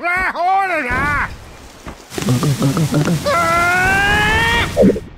来，我的人！啊啊啊啊啊啊啊啊啊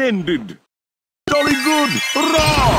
Splendid! Jolly good! Raw!